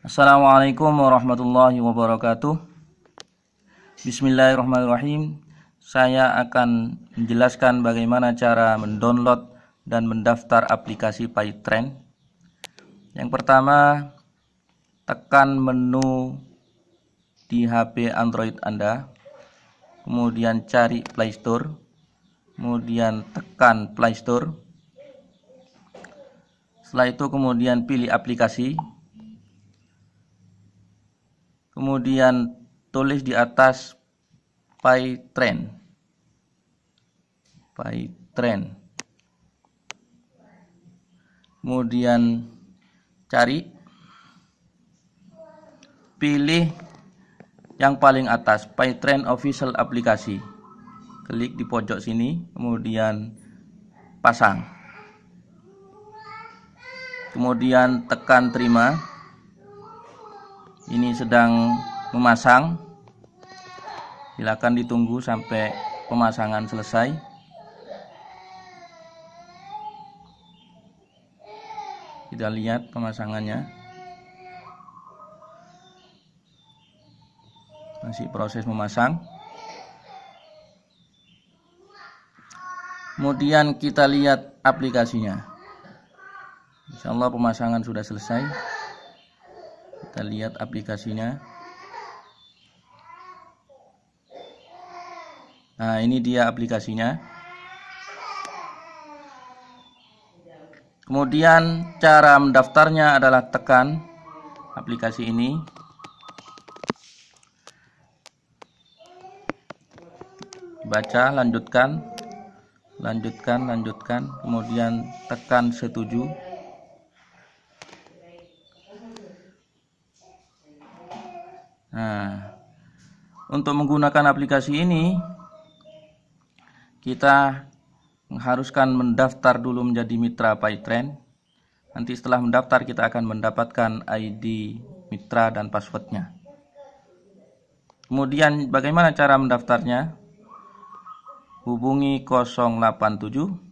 Assalamualaikum warahmatullahi wabarakatuh. Bismillahirrahmanirrahim. Saya akan menjelaskan bagaimana cara mendownload dan mendaftar aplikasi PyTrend. Yang pertama, tekan menu di HP Android Anda. Kemudian cari Play Store. Kemudian tekan Play Store. Setelah itu kemudian pilih aplikasi kemudian tulis di atas PyTrend PyTrend kemudian cari. Pilih yang paling atas PyTrend official aplikasi. Klik di pojok sini kemudian pasang. Kemudian tekan terima ini sedang memasang. Silakan ditunggu sampai pemasangan selesai. Kita lihat pemasangannya. Masih proses memasang. Kemudian kita lihat aplikasinya. Insya Allah pemasangan sudah selesai kita lihat aplikasinya. Nah ini dia aplikasinya. Kemudian cara mendaftarnya adalah tekan aplikasi ini. Baca lanjutkan. Lanjutkan lanjutkan. Kemudian tekan setuju Nah, untuk menggunakan aplikasi ini kita mengharuskan mendaftar dulu menjadi mitra PyTrend. Nanti setelah mendaftar kita akan mendapatkan ID mitra dan passwordnya. Kemudian bagaimana cara mendaftarnya? Hubungi 087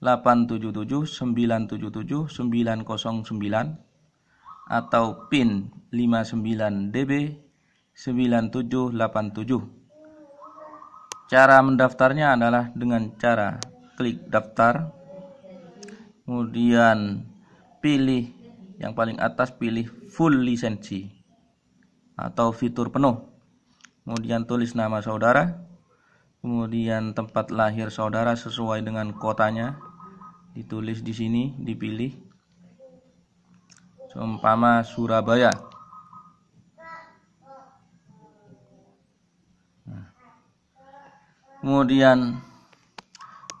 877 977 909 atau PIN 59DB 9787. Cara mendaftarnya adalah dengan cara klik daftar, kemudian pilih yang paling atas pilih full lisensi atau fitur penuh. Kemudian tulis nama saudara, kemudian tempat lahir saudara sesuai dengan kotanya, ditulis di sini, dipilih seumpama Surabaya. Nah. kemudian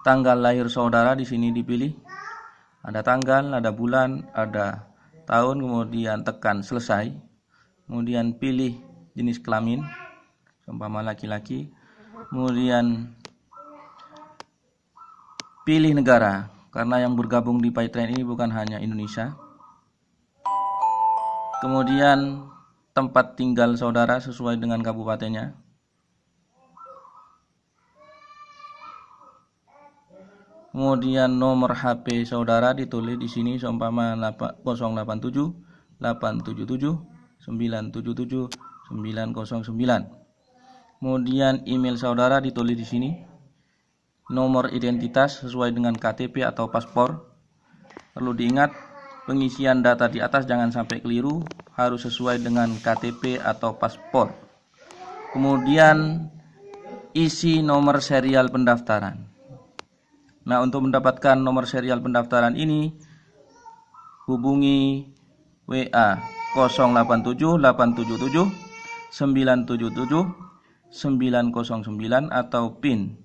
tanggal lahir saudara di sini dipilih. Ada tanggal ada bulan ada tahun kemudian tekan selesai. Kemudian pilih jenis kelamin seumpama laki-laki. Kemudian pilih negara karena yang bergabung di PyTrain ini bukan hanya Indonesia kemudian tempat tinggal saudara sesuai dengan kabupatennya. Kemudian nomor HP saudara ditulis di sini seumpama 087 877 977 909 kemudian email saudara ditulis di sini nomor identitas sesuai dengan KTP atau paspor. Perlu diingat Pengisian data di atas jangan sampai keliru, harus sesuai dengan KTP atau paspor. Kemudian isi nomor serial pendaftaran. Nah, untuk mendapatkan nomor serial pendaftaran ini hubungi WA 087 877 977 909 atau PIN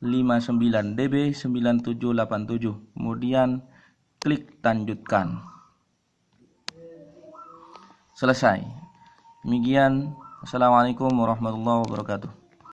59DB 9787. Kemudian klik lanjutkan. Selesai. Demikian. Assalamualaikum warahmatullahi wabarakatuh